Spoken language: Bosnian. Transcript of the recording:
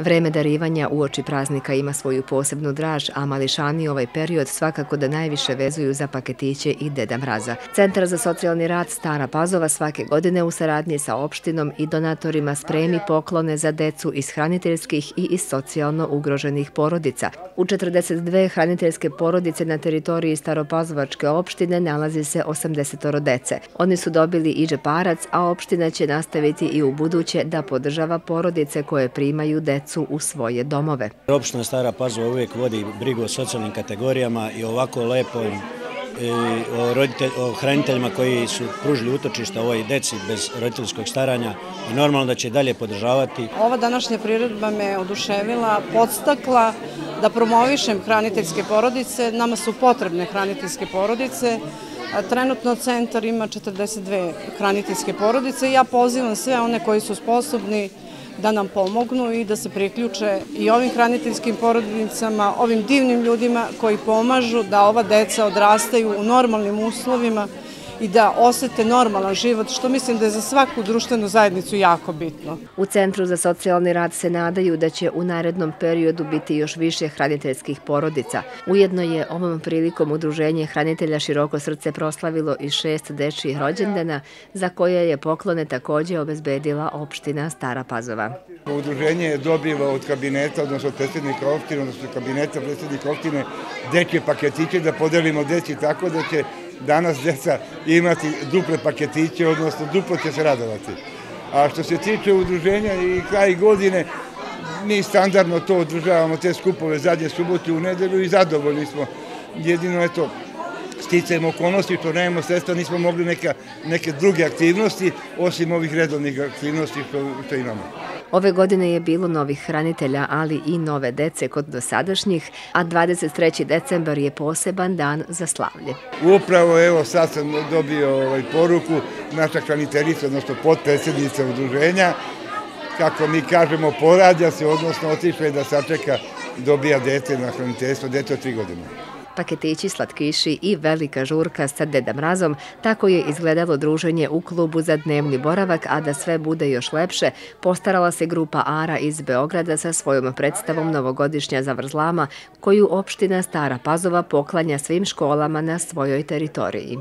Vreme darivanja u oči praznika ima svoju posebnu draž, a mališani ovaj period svakako da najviše vezuju za paketiće i Deda Mraza. Centar za socijalni rad Stara Pazova svake godine u saradnji sa opštinom i donatorima spremi poklone za decu iz hraniteljskih i iz socijalno ugroženih porodica. U 42 hraniteljske porodice na teritoriji Staropazovačke opštine nalazi se 80 dece. Oni su dobili i džeparac, a opština će nastaviti i u buduće da podržava porodice koje primaju decu u svoje domove. Opština Stara Pazova uvijek vodi brigu o socijalnim kategorijama i ovako lepo o hraniteljima koji su pružili utočišta ovoj deci bez roditeljskog staranja i normalno da će dalje podržavati. Ova današnja priredba me oduševila, podstakla da promovišem hraniteljske porodice. Nama su potrebne hraniteljske porodice. Trenutno centar ima 42 hraniteljske porodice i ja pozivam sve one koji su sposobni da nam pomognu i da se priključe i ovim hraniteljskim porodnicama, ovim divnim ljudima koji pomažu da ova deca odrastaju u normalnim uslovima i da osete normalan život, što mislim da je za svaku društvenu zajednicu jako bitno. U Centru za socijalni rad se nadaju da će u narednom periodu biti još više hraniteljskih porodica. Ujedno je ovom prilikom udruženje hranitelja Široko srce proslavilo i šest dečijih rođendana, za koje je poklone također obezbedila opština Stara Pazova. Udruženje je dobiva od kabineta, odnosno od predsjednika opštine, odnosno od kabineta predsjednika opštine, dečje paketiće da podelimo deci tako da će danas djeca imati duple paketiće, odnosno duplo će se radovati. A što se tiče udruženja i kraj godine, mi standardno to održavamo, te skupove zadnje subote u nedelju i zadovoljni smo. Jedino je to sticajem okolnosti, što nemamo sredstva, nismo mogli neke druge aktivnosti, osim ovih redovnih aktivnosti što imamo. Ove godine je bilo novih hranitelja, ali i nove dece kod dosadašnjih, a 23. decembar je poseban dan za slavlje. Upravo, evo, sad sam dobio ovaj poruku naša hraniteljica, odnosno potpredsjednica udruženja, kako mi kažemo, porađa se, odnosno otišla je da sačeka dobija dete na hraniteljstvo, dete od tri godine paketići, slatkiši i velika žurka sa Deda Mrazom, tako je izgledalo druženje u klubu za dnevni boravak, a da sve bude još lepše, postarala se grupa Ara iz Beograda sa svojom predstavom Novogodišnja zavrzlama, koju opština Stara Pazova poklanja svim školama na svojoj teritoriji.